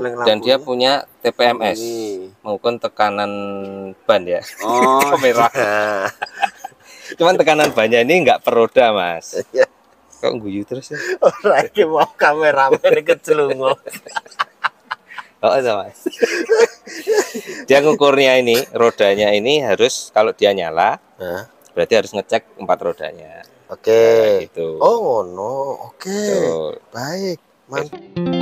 dan dia punya TPMS Ini. tekanan ban ya Oh, merah iya. cuman tekanan bannya ini nggak peroda mas Iya. kok guyu terus ya Ora iki mau kameramen kecelungo. oh itu mas dia ngukurnya ini rodanya ini harus kalau dia nyala huh? berarti harus ngecek empat rodanya Oke. gitu Oh, no, Oke. Okay. Baik. Mantap.